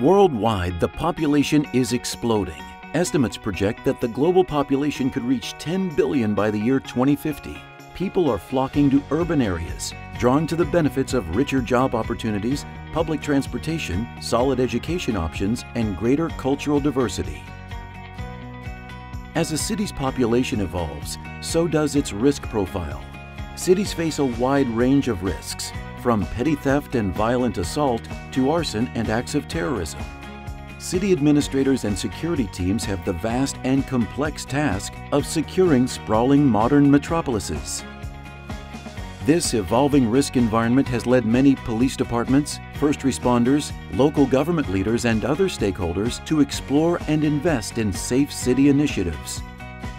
Worldwide, the population is exploding. Estimates project that the global population could reach 10 billion by the year 2050. People are flocking to urban areas, drawn to the benefits of richer job opportunities, public transportation, solid education options, and greater cultural diversity. As a city's population evolves, so does its risk profile. Cities face a wide range of risks, from petty theft and violent assault to arson and acts of terrorism. City administrators and security teams have the vast and complex task of securing sprawling modern metropolises. This evolving risk environment has led many police departments, first responders, local government leaders, and other stakeholders to explore and invest in safe city initiatives.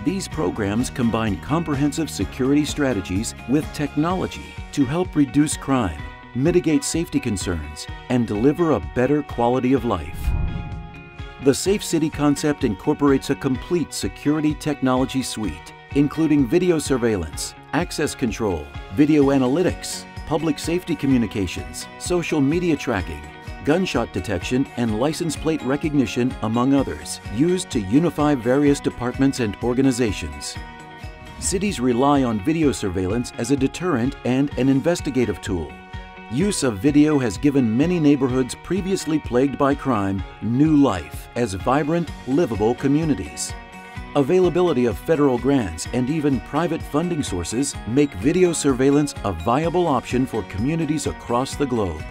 These programs combine comprehensive security strategies with technology to help reduce crime, mitigate safety concerns, and deliver a better quality of life. The Safe City concept incorporates a complete security technology suite, including video surveillance, access control, video analytics, public safety communications, social media tracking, gunshot detection, and license plate recognition, among others, used to unify various departments and organizations. Cities rely on video surveillance as a deterrent and an investigative tool. Use of video has given many neighborhoods previously plagued by crime new life as vibrant, livable communities. Availability of federal grants and even private funding sources make video surveillance a viable option for communities across the globe.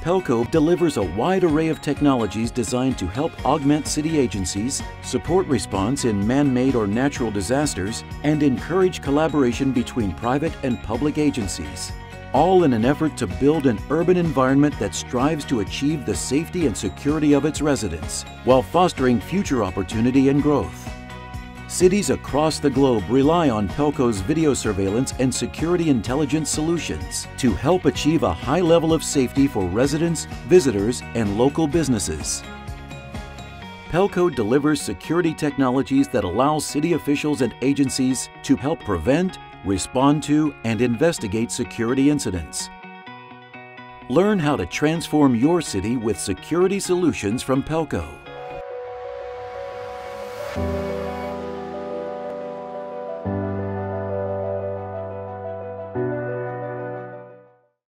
Pelco delivers a wide array of technologies designed to help augment city agencies, support response in man-made or natural disasters, and encourage collaboration between private and public agencies. All in an effort to build an urban environment that strives to achieve the safety and security of its residents, while fostering future opportunity and growth. Cities across the globe rely on Pelco's video surveillance and security intelligence solutions to help achieve a high level of safety for residents, visitors, and local businesses. Pelco delivers security technologies that allow city officials and agencies to help prevent, respond to, and investigate security incidents. Learn how to transform your city with security solutions from Pelco.